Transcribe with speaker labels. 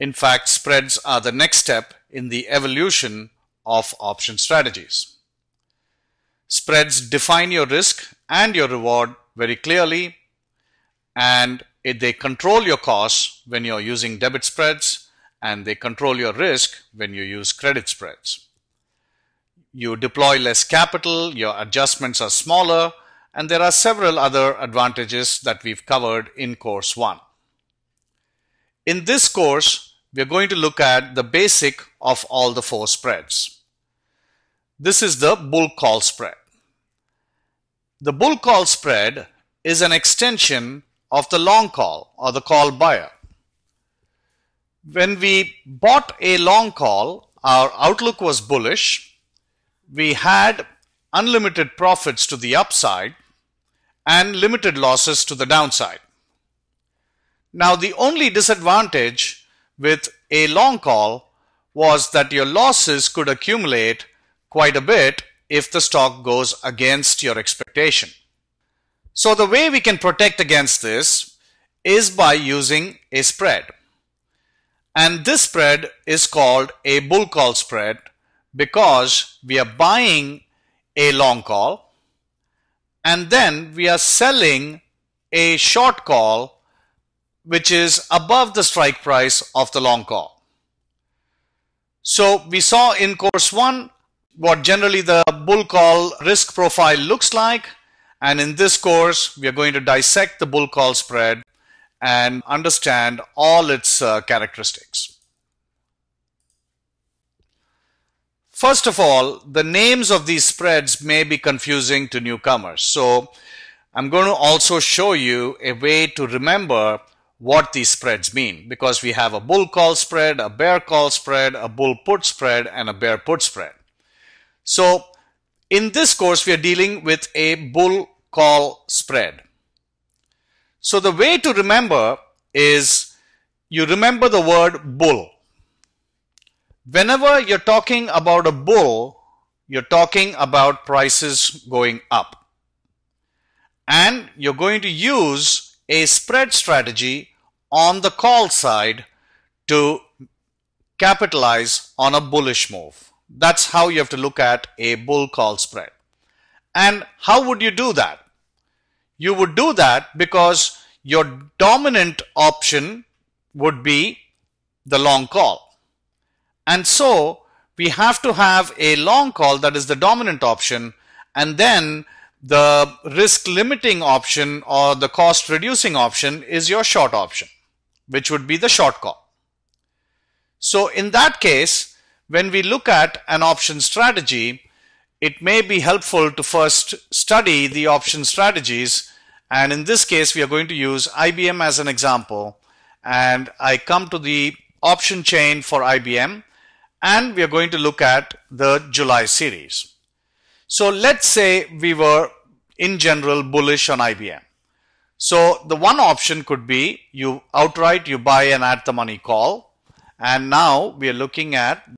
Speaker 1: In fact, spreads are the next step in the evolution of option strategies. Spreads define your risk and your reward very clearly and they control your costs when you're using debit spreads and they control your risk when you use credit spreads. You deploy less capital, your adjustments are smaller, and there are several other advantages that we've covered in course 1. In this course, we're going to look at the basic of all the four spreads. This is the bull call spread. The bull call spread is an extension of the long call or the call buyer. When we bought a long call, our outlook was bullish. We had unlimited profits to the upside and limited losses to the downside. Now, the only disadvantage with a long call was that your losses could accumulate quite a bit if the stock goes against your expectation. So the way we can protect against this is by using a spread. And this spread is called a bull call spread because we are buying a long call and then we are selling a short call which is above the strike price of the long call. So we saw in course 1 what generally the bull call risk profile looks like and in this course, we are going to dissect the bull call spread and understand all its uh, characteristics. First of all, the names of these spreads may be confusing to newcomers. So I'm going to also show you a way to remember what these spreads mean because we have a bull call spread, a bear call spread, a bull put spread, and a bear put spread. So in this course, we are dealing with a bull call spread. So the way to remember is you remember the word bull. Whenever you're talking about a bull, you're talking about prices going up. And you're going to use a spread strategy on the call side to capitalize on a bullish move. That's how you have to look at a bull call spread. And how would you do that? You would do that because your dominant option would be the long call. And so we have to have a long call that is the dominant option and then the risk limiting option or the cost reducing option is your short option, which would be the short call. So in that case, when we look at an option strategy, it may be helpful to first study the option strategies and in this case we are going to use IBM as an example and I come to the option chain for IBM and we are going to look at the July series. So let's say we were in general bullish on IBM. So the one option could be you outright you buy an at the money call and now we are looking at